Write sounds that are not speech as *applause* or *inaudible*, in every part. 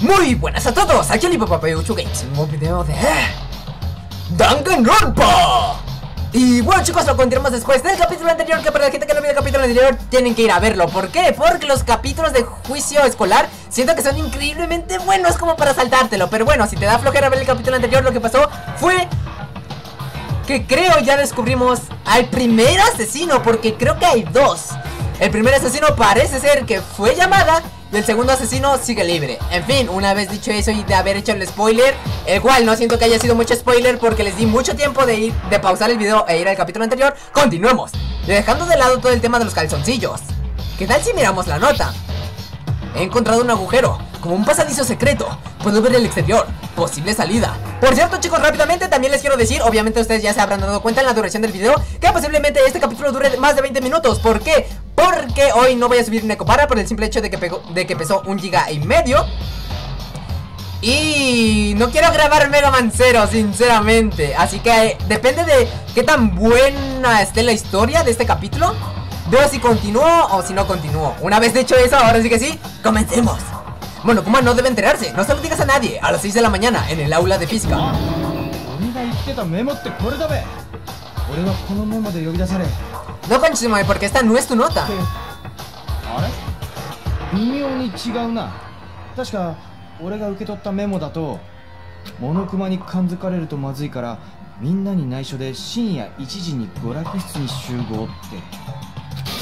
Muy buenas a todos, aquí Olipapapayucho Games, un nuevo video de Danganronpa. Y bueno chicos, lo continuamos después del capítulo anterior Que para la gente que no vio el capítulo anterior tienen que ir a verlo. ¿Por qué? Porque los capítulos de juicio escolar Siento que son increíblemente buenos como para saltártelo. Pero bueno, si te da flojera ver el capítulo anterior Lo que pasó fue que creo ya descubrimos al primer asesino Porque creo que hay dos El primer asesino parece ser que fue llamada y el segundo asesino sigue libre. En fin, una vez dicho eso y de haber hecho el spoiler El cual no siento que haya sido mucho spoiler Porque les di mucho tiempo de ir, de pausar el video e ir al capítulo anterior Continuemos. Dejando de lado todo el tema de los calzoncillos. ¿Qué tal si miramos la nota? He encontrado un agujero, como un pasadizo secreto. Puedo ver el exterior, posible salida. Por cierto, chicos, rápidamente también les quiero decir, obviamente ustedes ya se habrán dado cuenta en la duración del video, que posiblemente este capítulo dure más de 20 minutos. ¿Por qué? Porque hoy no voy a subir Necopara por el simple hecho de que, de que pesó un giga y medio. Y no quiero grabar Mega Man 0, sinceramente. Así que eh, depende de qué tan buena esté la historia de este capítulo. Veo si continúo o si no continúo. Una vez dicho eso, ahora sí que sí, comencemos. Bueno, Kuma no debe enterarse, no se lo digas a nadie, a las 6 de la mañana, en el aula de física. No conchime, porque esta no es tu nota.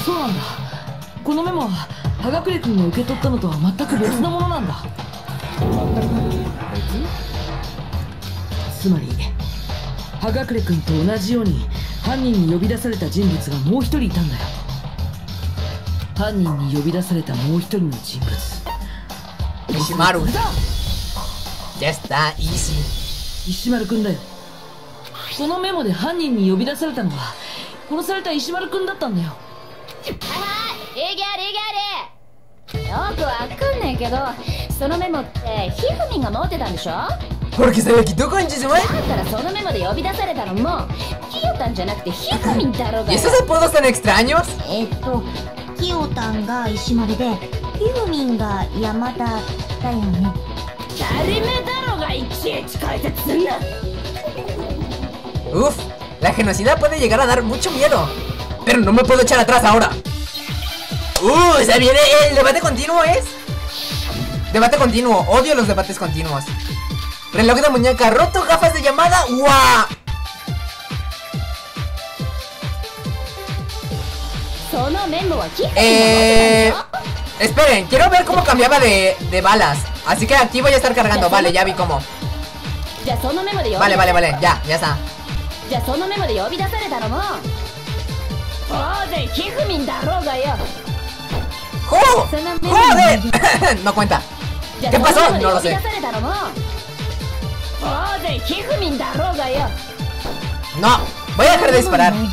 そうなんだ。このメモは葉隠君が受け取ったのとは全く別のものなんだ。全く別つまり葉隠君と同じように犯人に呼び出された人物がもう一人いたんだよ。犯人に呼び出されたもう一人の人物。石丸。easy 石丸君だよ。このメモで犯人に呼び出されたのは殺された石丸君だったんだよはいはいいけるいけるよくわかんないけどそのメモってひふみんが持ってたんでしょ？だ Porque se me quitó conchis, güey からそのメモで呼び出されたのもひよたんじゃなくてひふみんだろうが ¿Y よ。esos apodos tan extraños? えっと、キヨタンが石丸で、ひふみんが山田だよね。当たり前だろうがいちいち解説すんな。Uf, la genocida puede llegar a dar mucho miedo Pero no me puedo echar atrás ahora. Uh, se viene el debate continuo, ¿es? Debate continuo, odio los debates continuos. Reloj de muñeca roto, gafas de llamada, ¡guau! Eh, esperen, quiero ver cómo cambiaba de, de balas. Así que aquí voy a estar cargando, vale, ya vi cómo. Vale, vale, vale, ya, ya está. 当然ひふみんだろうがよ ¡Joder! no cuenta ¿Qué pasó? No lo で sé 呼び出されたのも当然ひふみんだろうがよ No, voy a dejar de disparar メ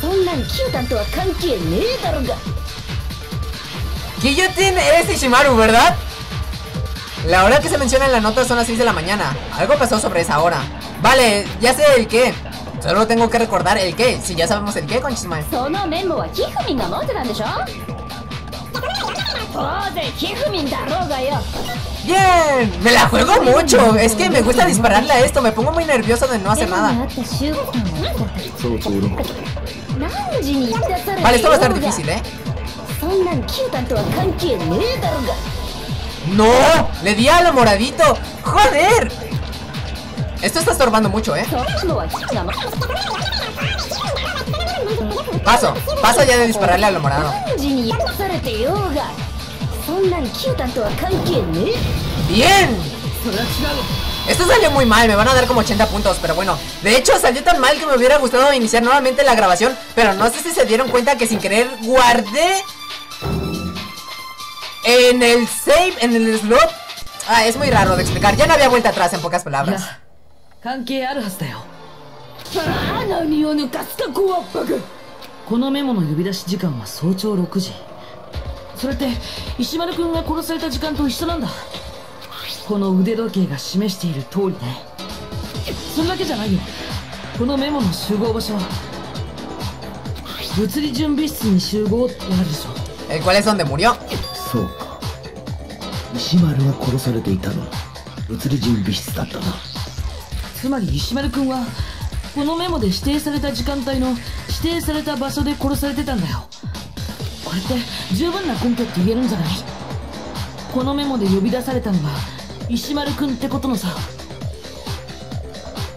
そんなんキュータンとは関係ねえだろうが Guillotine es Ishimaru, ¿verdad? La hora que se menciona en la nota son las 6 de la mañana Algo pasó sobre esa hora Vale, ya sé el qué Solo tengo que recordar el qué Si ya sabemos el qué, conchismal そのメモはひふみんが持ってたんでしょ当然ひふみんだろうがよ Bien, me la juego mucho Es que me gusta dispararle a esto Me pongo muy nervioso de no メ hacer モにあ nada Vale, esto va a estar difícil, ¿eh? ¡No! ¡Le di a lo moradito! ¡Joder! Esto está estorbando mucho, ¿eh? Paso, paso ya de dispararle a lo morado ¡Bien! Esto salió muy mal, me van a dar como 80 puntos Pero bueno, de hecho salió tan mal que me hubiera gustado iniciar nuevamente la grabación Pero no sé si se dieron cuenta que sin querer guardé En el save, en el slot. Ah, es muy raro de explicar, ya no había vuelta atrás en pocas palabras. このメモの呼び出し時間は早朝6時それって石丸君が殺された時間と一緒なんだこの腕時計が示している通りね。それだけじゃないよ。このメモの集合場所は物理準備室に集合ってあるでしょ。El cual es donde murió. そうか。石丸が殺されていたの。は物理準備室だったな。つまり石丸くんはこのメモで指定された時間帯の指定された場所で殺されてたんだよ。これって十分な根拠って言えるんじゃない？このメモで呼び出されたのが 石丸くんってことのさ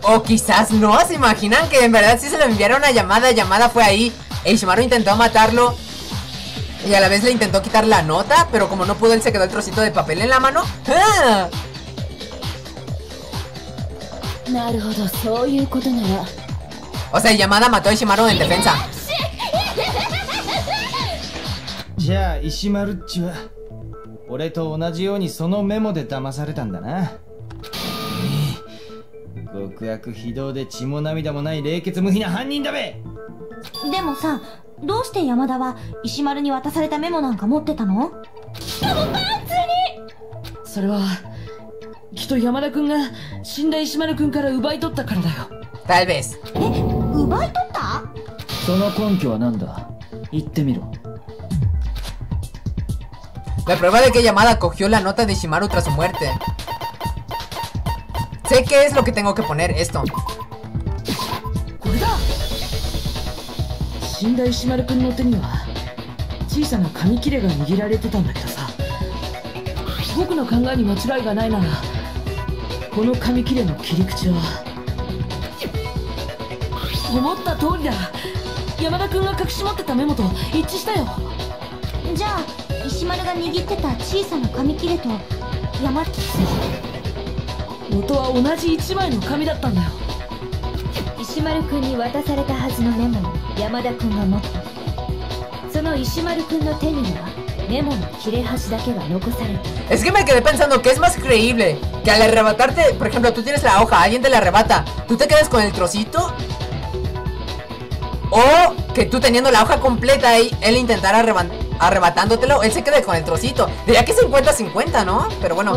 O quizás no, se imaginan que en verdad sí se le enviaron una llamada, llamada fue ahí. E Ishimaru intentó matarlo. Y a la vez le intentó quitar la nota, pero como no pudo, él se quedó el trocito de papel en la mano. ¡Ah! なるほどそういうことなら O sea, Yamada mató a Ishimaru en defensa. *laughs* 俺と同じようにそのメモで騙されたんだな、ええ極悪非道で血も涙もない冷血無比な犯人だべ。でもさどうして山田は石丸に渡されたメモなんか持ってたの？それはきっと山田くんが死んだ石丸くんから奪い取ったからだよ。Tal vez. 奪い取った？その根拠は何だ？言ってみろ La prueba de que Yamada cogió la nota de Shimaru tras su muerte. Sé qué es lo que tengo que poner, esto. じゃあ石丸が握ってた小さな紙切れと山元は同じ1枚の紙だったんだよ石丸くんに渡されたはずのメモを山田くんが持っているその石丸くんの手にはメモの切れ端だけが残されている Es que me quedé pensando que es más creíble que al arrebatarte, por ejemplo, tú tienes la hoja, alguien te la arrebata, tú te quedas con el trocito. O que tú teniendo la hoja completa y él intentara arreba- arrebatándotelo, él se queda con el trocito. Diría que 50-50, ¿no? Pero bueno.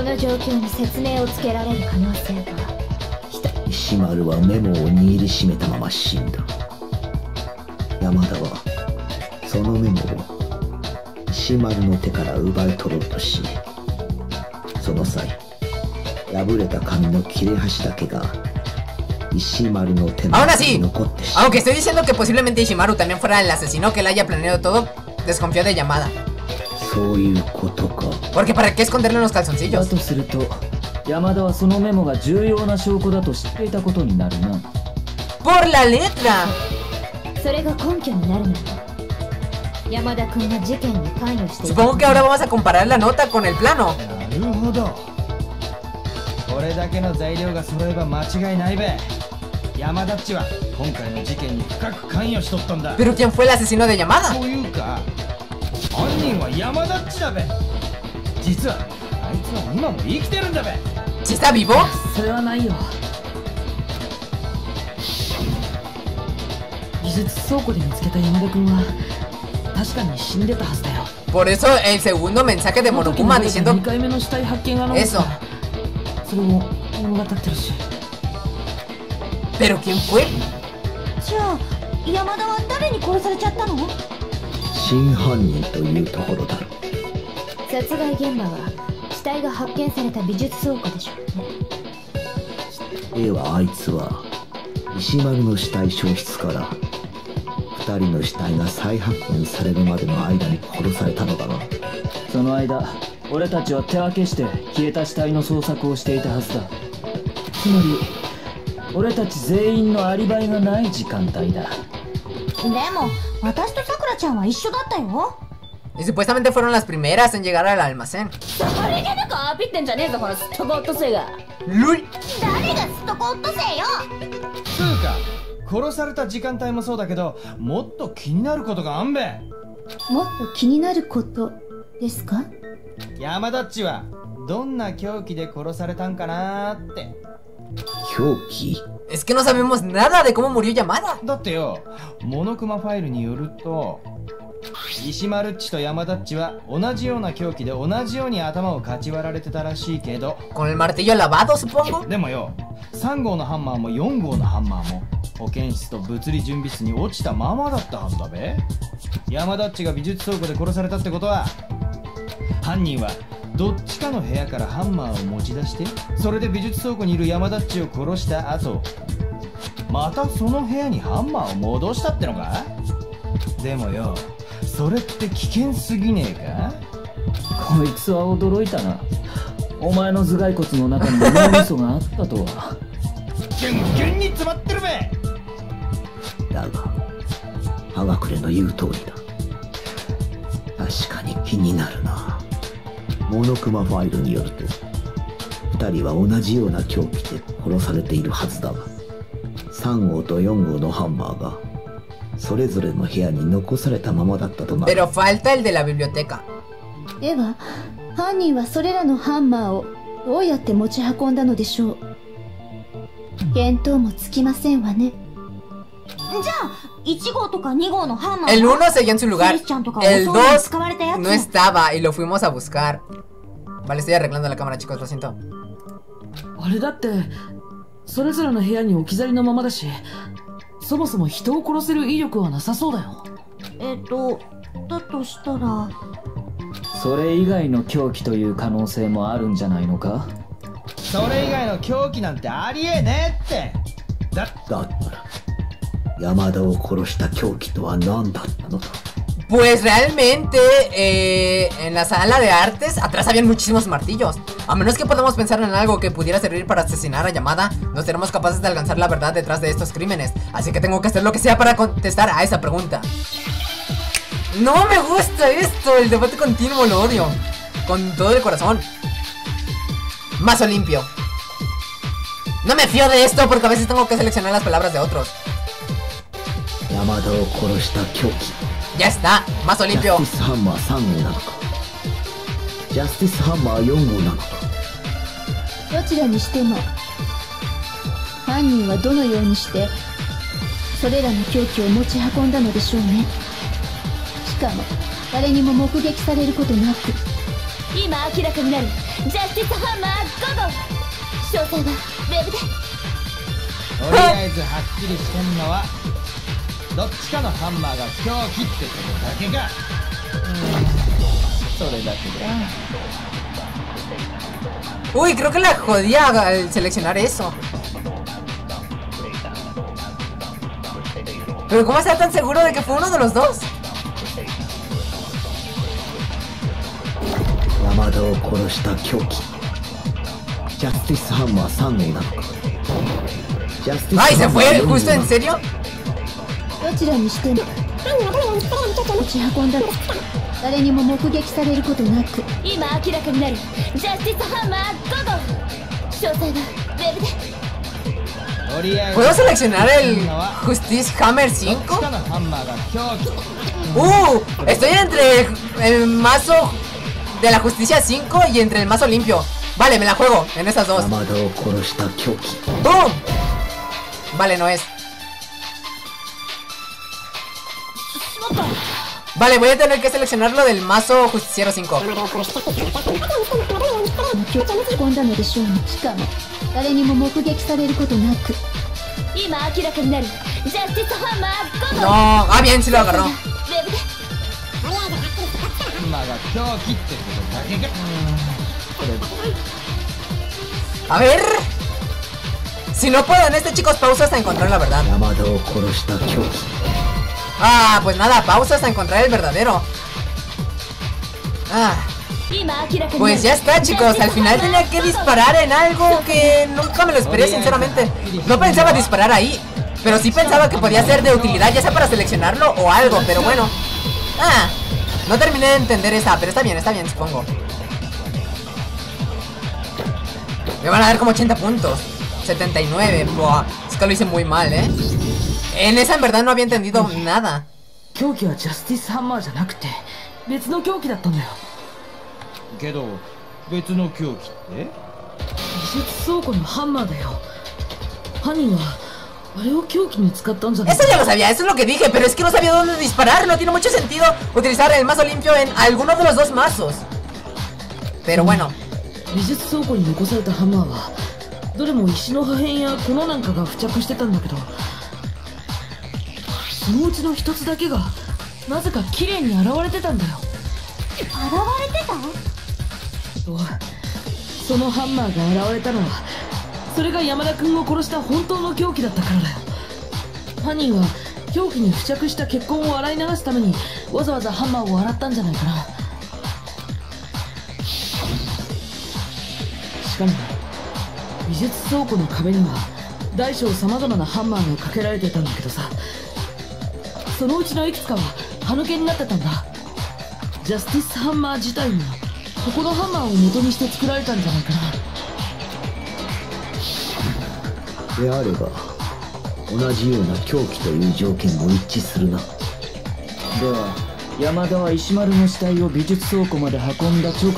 Aún así, aunque estoy diciendo que posiblemente Ishimaru también fuera el asesino que le haya planeado todo, desconfió de llamada. Porque para qué esconderle los calzoncillos. Por la letra. Supongo que ahora vamos a comparar la nota con el plano. 山田っちは今回の事件に深く関与しとったんだ。Pero ¿quién fue el asesino de llamada? というか犯人は山田っちだべ。実はあいつは今も生きてるんだべ。¿Si está vivo? それはないよ。技術倉庫で見つけた山田君は確かに死んでたはずだよ。Por eso el segundo mensaje de その時 Monokuma に diciendo 2回目の死体発見が残った Eso それも物語ってるし ¿Pero quién fue? じゃあ山田は誰に殺されちゃったの？真犯人というところだろ殺害現場は死体が発見された美術倉庫でしょうね。ではあいつは石丸の死体消失から二人の死体が再発見されるまでの間に殺されたのだなその間俺たちは手分けして消えた死体の捜索をしていたはずだ。つまり俺たち全員のアリバイがない時間帯だ。でも私とさくらちゃんは一緒だったよ。Y supuestamente fueron las primeras en llegar al almacén. それげなくアピってんじゃねえぞこのすっとぼっとせが。¡Lul! 誰がすっとこっとせよ。つうか殺された時間帯もそうだけどもっと気になることがあんべ。もっと気になることですか？山田っちはどんな凶器で殺されたんかなーって凶器 Es que no sabemos nada de cómo murió llamada. だってよモノクマファイルによると石丸っちと山田っちは同じような凶器で同じように頭をかち割られてたらしいけど Con el martillo lavado, supongo. でもよ3号のハンマーも4号のハンマーも保健室と物理準備室に落ちたままだったはずだべ山田っちが美術倉庫で殺されたってことは犯人はどっちかの部屋からハンマーを持ち出してそれで美術倉庫にいる山田っちを殺した後またその部屋にハンマーを戻したってのか？でもよそれって危険すぎねえか？こいつは驚いたな。お前の頭蓋骨の中に脳みそがあったとは。ギュンギュンに詰まってるべ！だが葉隠れの言う通りだ。確かに気になるなモノクマファイルによると2人は同じような凶器で殺されているはずだが3号と4号のハンマーがそれぞれの部屋に残されたままだったとなる。Pero falta el de la biblioteca. では犯人はそれらのハンマーをどうやって持ち運んだのでしょう？見当もつきませんわね。じゃあ1号とか2号のハンマー El 1 seguía en su lugar. El 襲うのに使われたや2つ no estaba y lo fuimos a buscar. Vale, estoy arreglando la cámara, chicos, lo siento. あれだってそれぞれの部屋に置き去りのままだしそもそも人を殺せる威力はなさそうだよえっとだとしたらそれ以外の凶器という可能性もあるんじゃないのか？それ以外の凶器なんてありえねえってだだったら Pues realmente eh, en la sala de artes atrás habían muchísimos martillos. A menos que podamos pensar en algo que pudiera servir para asesinar a Yamada, no seremos capaces de alcanzar la verdad detrás de estos crímenes. Así que tengo que hacer lo que sea para contestar a esa pregunta. No me gusta esto, el debate continuo lo odio. Con todo el corazón. Mazo limpio. No me fío de esto porque a veces tengo que seleccionar las palabras de otros. 山田を殺した凶器 Ya está, mazo ジャ.スティスハンマー3号なのか？ジャスティスハンマー4号なのか？どちらにしても犯人はどのようにしてそれらの凶器を持ち運んだのでしょうね。しかも誰にも目撃されることなく。今明らかになるジャスティスハンマー5号。詳細はウェブで。とりあえずはっきりしてんのは Uy, creo que la jodía al seleccionar eso. Pero ¿cómo está tan seguro de que fue uno de los dos? ¡Ay, se fue justo en serio! どちらにしても持ち運んだ誰にも目撃されることなく今明らかになるジャスティスハンマー5号詳細はウェブでとりあえず ¿Puedo seleccionar el のは Justice Hammer どっち 5? かのハンマーが凶器 Uh, estoy entre el mazo de la justicia 5 y entre el mazo limpio. Vale, me la juego en esas dos. 山田を殺した凶器 ¡Boom! Vale, no es. Vale, voy a tener que seleccionarlo del mazo Justiciero 5. No, ah bien, sí lo agarró. A ver. Si no puedo en este chicos pausa hasta encontrar la verdad. Ah, pues nada, pausa hasta encontrar el verdadero. Ah. Pues ya está, chicos. Al final tenía que disparar en algo que nunca me lo esperé, sinceramente. No pensaba disparar ahí, pero sí pensaba que podía ser de utilidad, ya sea para seleccionarlo o algo, pero bueno. Ah, no terminé de entender esa, pero está bien, está bien, supongo. Me van a dar como 80 puntos. 79, buah. Es que lo hice muy mal, ¿eh? En esa en verdad no había entendido nada. Eso ya lo sabía, eso es lo que dije, pero es que no sabía dónde disparar, no tiene mucho sentido utilizar el mazo limpio en alguno de los dos mazos. Pero bueno. そのうちの一つだけがなぜか綺麗に現れてたんだよ。現れてた？そうそのハンマーが現れたのはそれが山田君を殺した本当の凶器だったからだよ。犯人は凶器に付着した血痕を洗い流すためにわざわざハンマーを洗ったんじゃないかな。しかも美術倉庫の壁には大小さまざまなハンマーがかけられてたんだけどさそのうちのいくつかは歯抜けになってたんだ。ジャスティスハンマー自体もここのハンマーを元にして作られたんじゃないかな。であれば同じような凶器という条件も一致するな。では山田は石丸の死体を美術倉庫まで運んだ直後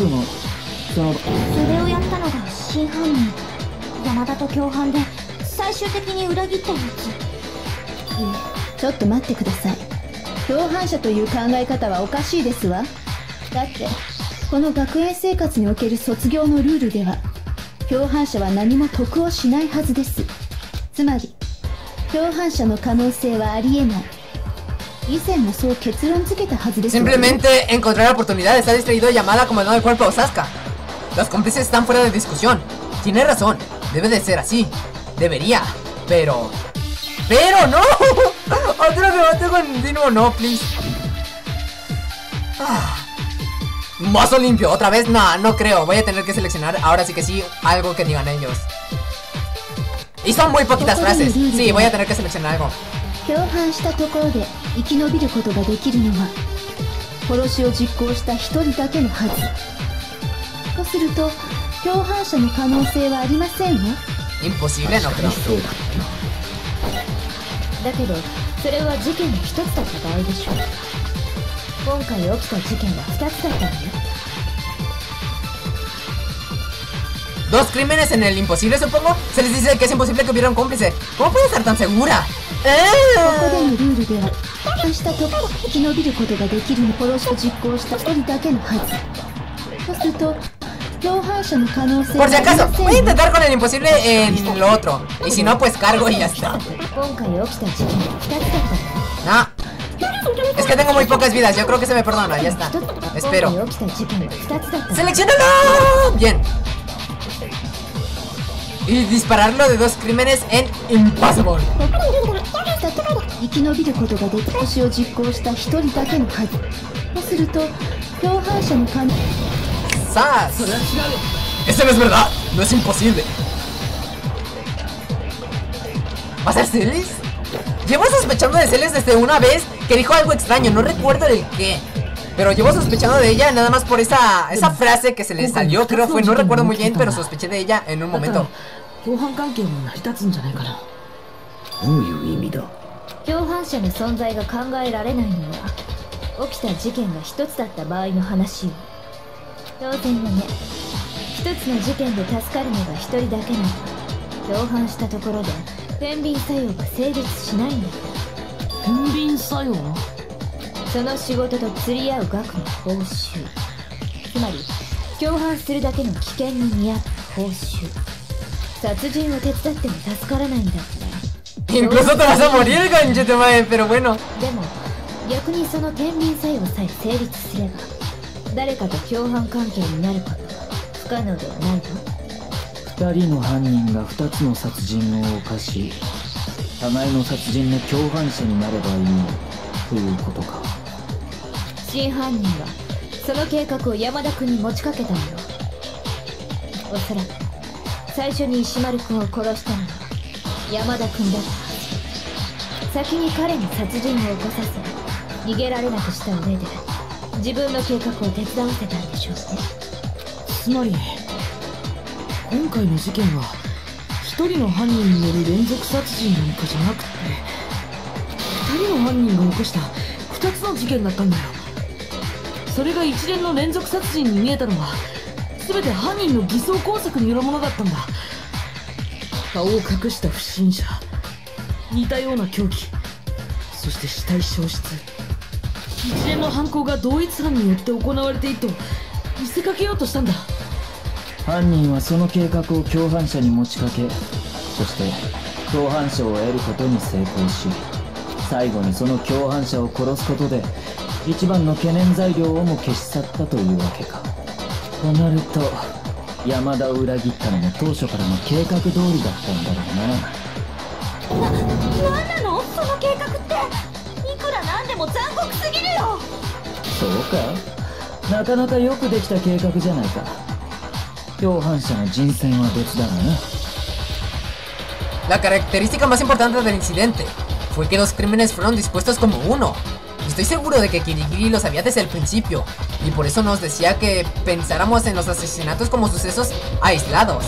そのそれをやったのが真犯人。山田と共犯で最終的に裏切ったやついえちょっと待ってください共犯者という考え方はおかしいですわだってこの学園生活における卒業のルールでは共犯者は何も得をしないはずですつまり共犯者の可能性はありえない以前もそう結論付けたはずです Simplemente encontrar oportunidades ha distraído llamada como el cuerpo a Osasca. Los cómplices están fuera de discusión. Tiene razón, debe de ser así. Debería, pero... ¡Pero no! Otro combate continuo, no, please. Ah. Mazo limpio, otra vez, no, no creo. Voy a tener que seleccionar ahora sí que sí algo que digan ellos. Y son muy poquitas frases. Sí, voy a tener que seleccionar algo. Imposible, no creo. それは事件の一つだった場合でしょう今回起きた事件は2つだったのよ Dos crímenes en el imposible, supongo. Se les dice que es imposible que hubiera un cómplice. ¿Cómo puede estar tan segura? ここでのルールではしたと生き延びることができる殺しを実行した一人だけのはずそうすると Por si acaso, voy a intentar con el imposible en lo otro. Y si no, pues cargo y ya está. No. Es que tengo muy pocas vidas, yo creo que se me perdona, ya está. Espero. ¡Seleccionalo! Bien. Y dispararlo de dos crímenes en Impossible. ¡Sas! ¡Eso no es verdad! ¡No es imposible! ¿Va a ser Celes? Llevo sospechando de Celes desde una vez que dijo algo extraño, no recuerdo el qué. Pero llevo sospechando de ella nada más por esa, esa frase que se le salió, creo fue, no recuerdo muy bien, pero sospeché de ella en un momento. 当然よね一つの事件で助かるのが一人だけなら共犯したところで天秤作用が成立しないんだ。天秤作用その仕事と釣り合う額の報酬つまり共犯するだけの危険に見合った報酬殺人を手伝っても助からないんだから Incluso te vas a morir, conche tu madre, pero bueno でも逆にその天秤作用さえ成立すれば誰かと共犯関係になることは不可能ではないの2人の犯人が2つの殺人を犯し互いの殺人の共犯者になればいいということか。真犯人はその計画を山田君に持ちかけたの。よおそらく最初に石丸君を殺したのは山田君だった先に彼に殺人を起こさせ逃げられなくした上で。自分の計画を手伝わせたんでしょう。ねつまり今回の事件は一人の犯人による連続殺人なんかじゃなくて二人の犯人が起こした二つの事件だったんだよ。それが一連の連続殺人に見えたのは全て犯人の偽装工作によるものだったんだ。顔を隠した不審者似たような凶器そして死体消失。一連の犯行が同一犯によって行われていると見せかけようとしたんだ。犯人はその計画を共犯者に持ちかけそして共犯者を得ることに成功し最後にその共犯者を殺すことで一番の懸念材料をも消し去ったというわけか。となると山田を裏切ったのも当初からの計画通りだったんだろうな。なん も残酷すぎるよそうかなかなかよくできた計画じゃないか共犯者の人選は別だがな La característica más importante del incidente fue que los crímenes fueron dispuestos como uno. Y Estoy seguro de que Kirigiri lo sabía desde el principio, y por eso nos decía que pensáramos en los asesinatos como sucesos aislados.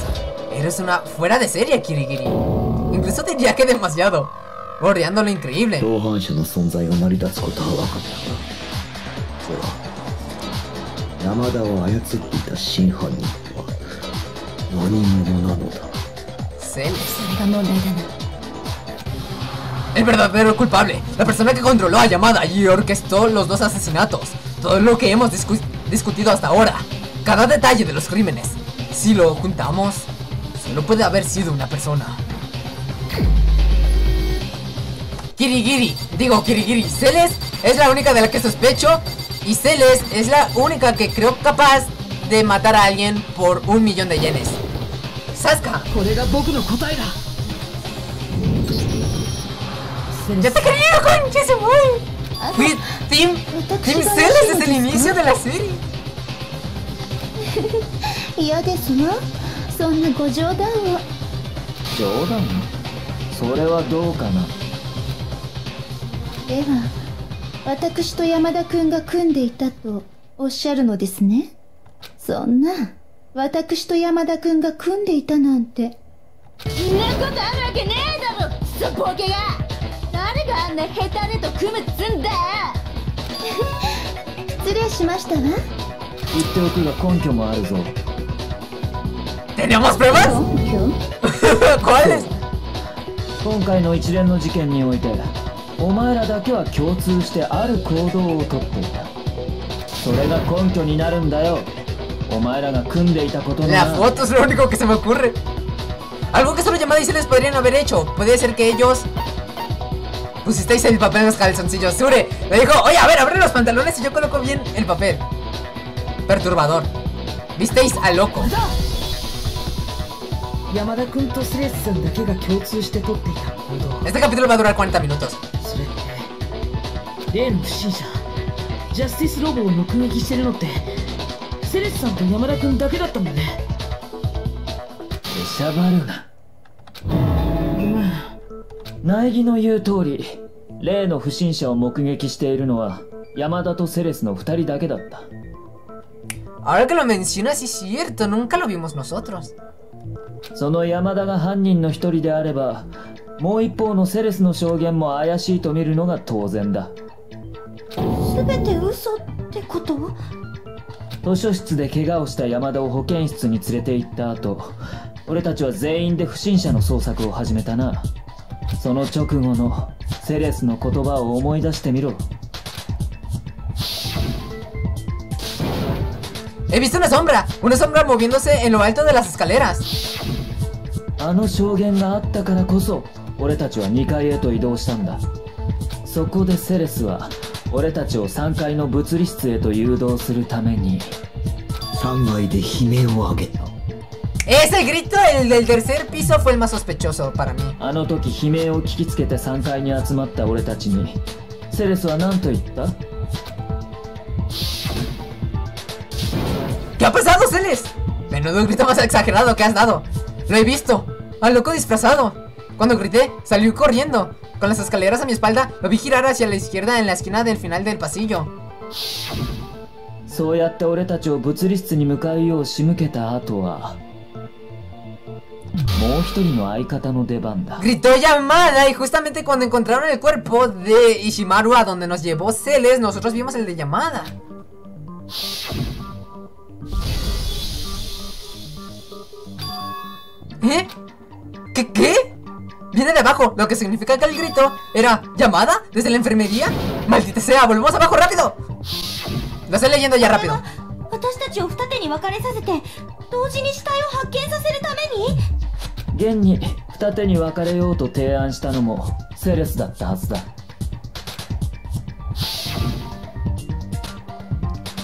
Eres una fuera de serie, Kirigiri. Incluso diría que demasiado, bordeando lo increíble. El verdadero culpable, la persona que controló a Yamada y orquestó los dos asesinatos, todo lo que hemos discutido hasta ahora, cada detalle de los crímenes, si lo juntamos, solo puede haber sido una persona. Kirigiri, digo Kirigiri, Celes es la única de la que sospecho y Celes es la única que creo capaz de matar a alguien por un millón de yenes. Sasuka, これが僕の答えだセレ ya ス te quería, concha se fue. Fui Team, team Celes desde el inicio de la serie. *laughs* 嫌ですわそんなご冗談を冗談それはどうかな では私と山田君が組んでいたとおっしゃるのですね。そんな私と山田君が組んでいたなんて。そんなことあるわけねえだろクソボケが。誰があんなヘタレと組むっつんだ。よ *laughs* 失礼しましたわ。言っておくが根拠もあるぞ。¿Tenemos pruebas? 根拠？*laughs* ¿Cuáles? 今回の一連の事件において お前らだけは共通してある行動をとっていたそれが根拠になるんだよお前らが組んでいたことの La な foto es lo único que se me ocurre. Algo que solo Yamada y Celes podrían haber hecho. Puede ser que ellos pusisteis el papel en los calzoncillos. Sure le dijo, oye, a ver, abre los pantalones y yo coloco bien el papel. Perturbador. Visteis a loco. 山田君とセレスさんだけが共通して取っていた行動 Este capítulo va a durar 40 minutos. 例の不審者。ジャスティスロボを目撃してるのってセレスさんと山田君だけだったんだねしゃばるな。ごめん。苗木の言う通り例の不審者を目撃しているのは山田とセレスの二人だけだった。Ahora que lo mencionas, es cierto. Nunca lo vimos nosotros. その山田が犯人の一人であればもう一方のセレスの証言も怪しいと見るのが当然だ全て嘘ってこと？図書室で怪我をした山田を保健室に連れて行った後俺たちは全員で不審者の捜索を始めたなその直後のセレスの言葉を思い出してみろ He visto una sombra. Una sombra moviéndose en lo alto de las escaleras. あの証言があったからこそ俺たちは2階へと移動したんだそこでセレスは俺たちを3階の物理室へと誘導するために3階で悲鳴を上げた Ese grito, el del tercer piso, fue el más sospechoso para mí. あの時悲鳴を聞きつけて3階に集まった俺たちにセレスは何と言った ¿Qué ha pasado, Celes? Menudo grito más exagerado que has dado. Lo he visto. Al loco disfrazado. Cuando grité, salió corriendo. Con las escaleras a mi espalda, lo vi girar hacia la izquierda en la esquina del final del pasillo. そうやって俺たちを物理室に向かうよう仕向けた後はもう一人の相方の出番だ Gritó llamada y justamente cuando encontraron el cuerpo de Ishimaru a donde nos llevó Celes, nosotros vimos el de llamada. ¿Eh? ¿Qué qué? Viene de abajo, lo que significa que el grito era ¿Llamada? ¿Desde la enfermería? ¡Maldita sea! ¡Volvemos abajo rápido! Lo estoy leyendo ya rápido.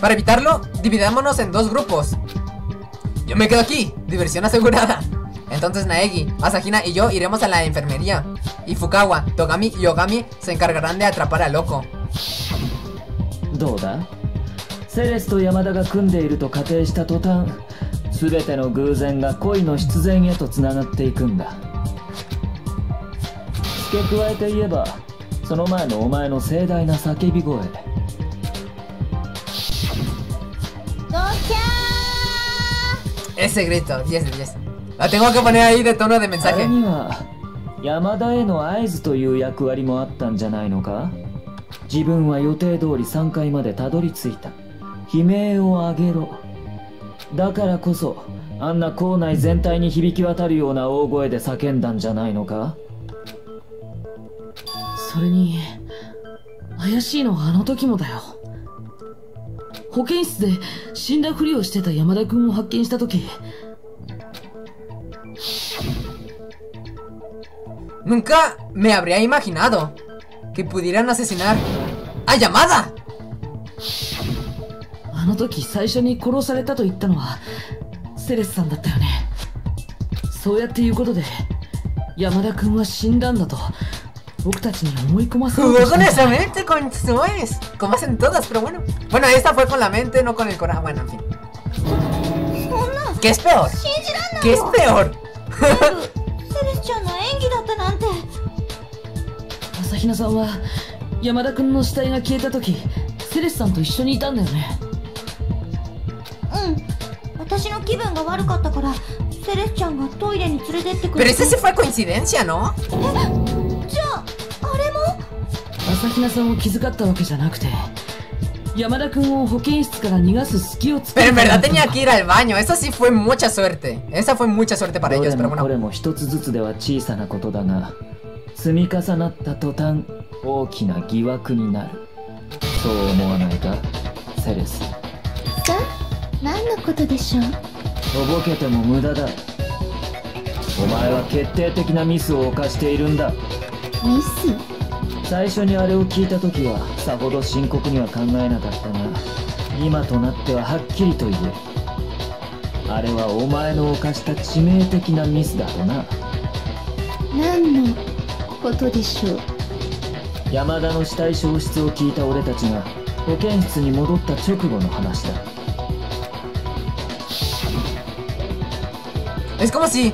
Para evitarlo, dividámonos en dos grupos. Yo me quedo aquí, diversión asegurada. Entonces Naegi, Asahina y yo iremos a la enfermería. Y Fukawa, Togami y Ogami se encargarán de atrapar al loco. どうだセレスと山田が組んでいると仮定した途端全ての偶然が恋の必然へとつながっていくんだ付け加えて言えばその前のお前の盛大な叫び声ドキャ Ese grito, 10 de 10. La tengo que poner ahí de tono de mensaje. には山田への合図という役割もあったんじゃないのか？自分は予定通り3階までたどり着いた。悲鳴を上げろ。だからこそあんな校内全体に響き渡るような大声で叫んだんじゃないのか？それに怪しいのはあの時もだよ。保健室で死んだふりをしてた山田君を発見した時 Nunca me habría imaginado que pudieran asesinar a Yamada. あの時最初に殺されたと言ったのはセレスさんだったよねそうやって言うことで山田君は死んだんだと僕たちに思い込ませよう Jugó とした con んだ esa mente, con su es. Como hacen todas, pero bueno. Bueno, esta fue con la mente, no con el corazón. Bueno, en fin. ¿Qué es peor? 信じらんない ¿Qué es peor? *laughs* セレスちゃんの演技だったなんて朝比奈さんは山田君の死体が消えた時セレスさんと一緒にいたんだよねうん私の気分が悪かったからセレスちゃんがトイレに連れてってく Pero れて ese sí fue coincidencia, ¿no? じゃああれも朝比奈さんを気遣ったわけじゃなくて山田君を保健室から逃がす隙を作 Pero en verdad tenía que ir al baño. Eso sí fue mucha suerte. Esa fue mucha suerte para ど ellos, れ pero もこ bueno. れも一つずつでは小さなことだが積み重なった途端大きな疑惑になるそう思わないかセレスさ何のことでしょう？とぼけても無駄だお前は決定的なミスを犯しているんだミス？最初にあれを聞いた時はさほど深刻には考えなかったが今となってははっきりと言えあれはお前の犯した致命的なミスだとな。何のことでしょう？山田の死体消失を聞いた俺たちが保健室に戻った直後の話だ。Es como si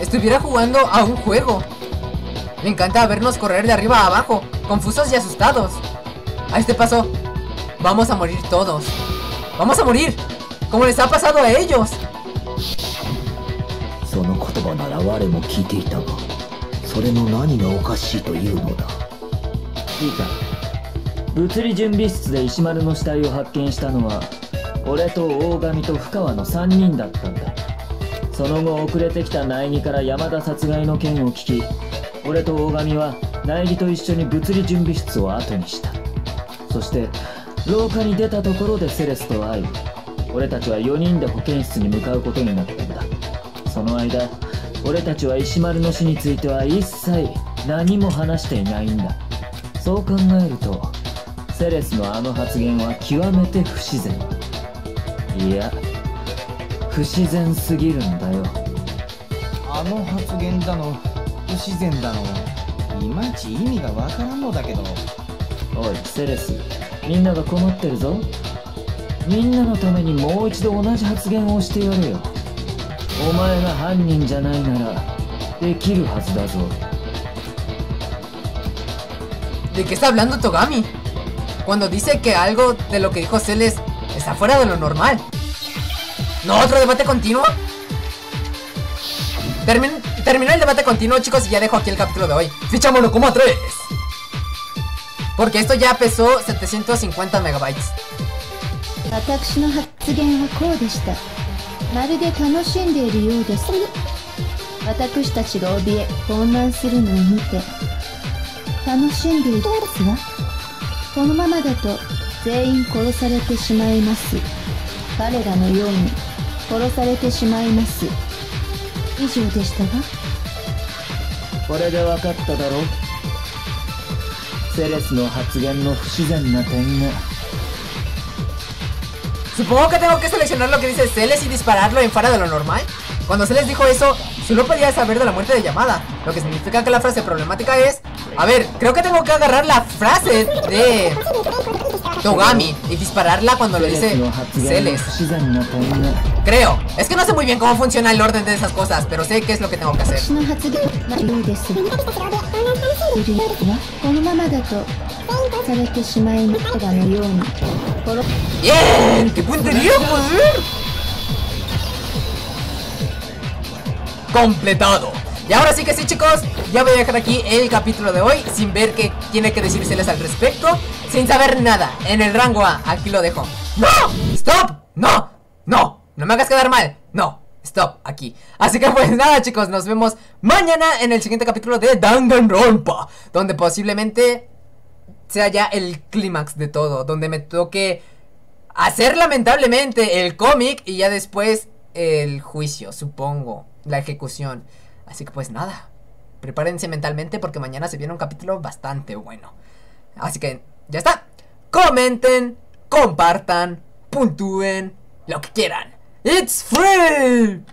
estuviera jugando a un juego. Me encanta vernos correr de arriba a abajo, confusos y asustados. A este paso, vamos a morir todos. ¡Vamos a morir! Como les ha pasado a ellos. その言葉なら我も聞いていたがそれの何がおかしいというのだいいか物理準備室で石丸の死体を発見したのは俺と大神と深川の3人だったんだその後遅れてきた苗木から山田殺害の件を聞き俺と大神は苗木と一緒に物理準備室を後にした。そして廊下に出たところでセレスと会い俺たちは4人で保健室に向かうことになったんだ。その間俺たちは石丸の死については一切何も話していないんだ。そう考えるとセレスのあの発言は極めて不自然。いや不自然すぎるんだよ。あの発言だの。不自然だのいまいち意味がわからんのだけどおいセレスみんなが困ってるぞみんなのためにもう一度同じ発言をしてやれよお前が犯人じゃないならできるはずだぞ ¿De qué está hablando Togami? Cuando dice que algo de lo que dijo Celes está fuera de lo normal. ¿No otro debate continuo? Termin- terminó el debate continuo, chicos, y ya dejo aquí el capítulo de hoy. Fichámonos como a 3. Porque esto ya pesó 750 megabytes. 私の発言はこうでしたまるで楽しんでいるようです私たちが怯え混乱するのを見て楽しんでいるんですわこのままだと全員殺されてしまいます彼らのように殺されてしまいます 以上でしたがこれで分かっただろセレスの発言の不自然な点が Supongo que tengo que seleccionar lo que dice Celes y dispararlo en fuera de lo normal. Cuando Celes dijo eso, solo podía saber de la muerte de Yamada. Lo que significa que la frase problemática es... A ver, creo que tengo que agarrar la frase de... Togami y dispararla cuando lo dice Celes. Creo. Es que no sé muy bien cómo funciona el orden de esas cosas, pero sé qué es lo que tengo que hacer. ¡Bien! ¡Qué puntería, joder! Completado. Y ahora sí que sí, chicos, ya voy a dejar aquí el capítulo de hoy sin ver qué tiene que decírseles al respecto. Sin saber nada. En el rango A. Aquí lo dejo. ¡No! ¡Stop! ¡No! ¡No! ¡No me hagas quedar mal! ¡No! Stop, aquí. Así que pues nada chicos, nos vemos mañana en el siguiente capítulo de Danganronpa. Donde posiblemente sea ya el clímax de todo. Donde me toque hacer lamentablemente el cómic y ya después el juicio, supongo, la ejecución. Así que pues nada, prepárense mentalmente porque mañana se viene un capítulo bastante bueno. Así que ya está. Comenten, compartan, puntúen, lo que quieran. It's free.